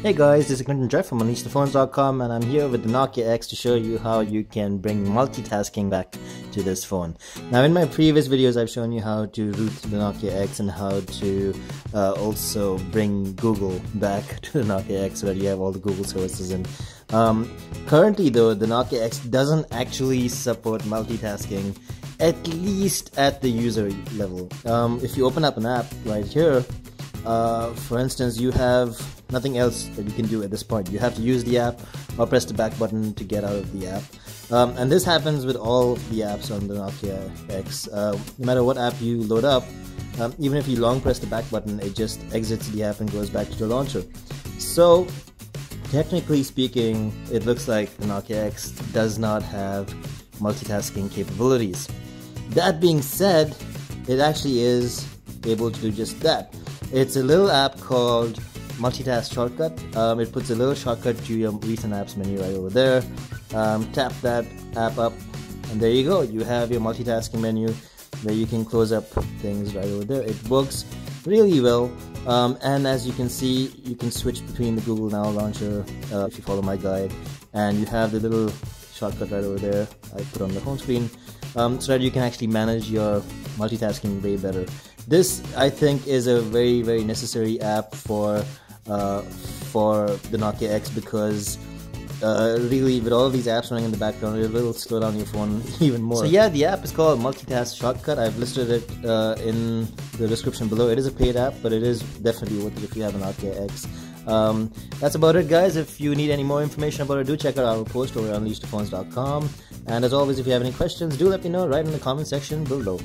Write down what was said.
Hey guys, this is Clinton Jeff from UnleashThePhones.com and I'm here with the Nokia X to show you how you can bring multitasking back to this phone. Now in my previous videos I've shown you how to root the Nokia X and how to uh, also bring Google back to the Nokia X where you have all the Google services in. Um, currently though, the Nokia X doesn't actually support multitasking at least at the user level. Um, if you open up an app right here, uh, for instance, you have nothing else that you can do at this point. You have to use the app or press the back button to get out of the app. Um, and this happens with all the apps on the Nokia X. Uh, no matter what app you load up, um, even if you long press the back button, it just exits the app and goes back to the launcher. So, technically speaking, it looks like the Nokia X does not have multitasking capabilities. That being said, it actually is able to do just that. It's a little app called Multitask Shortcut. Um, it puts a little shortcut to your recent apps menu right over there. Um, tap that app up, and there you go. You have your multitasking menu where you can close up things right over there. It works really well. Um, and as you can see, you can switch between the Google Now launcher uh, if you follow my guide, and you have the little shortcut right over there I put on the home screen um, so that you can actually manage your multitasking way better. This, I think, is a very, very necessary app for uh, for the Nokia X because uh, really, with all these apps running in the background, it will slow down your phone even more. So yeah, the app is called Multitask Shortcut. I've listed it uh, in the description below. It is a paid app, but it is definitely worth it if you have an Nokia X. Um, that's about it, guys. If you need any more information about it, do check out our post over on unleashthephones.com. And as always, if you have any questions, do let me know right in the comment section below.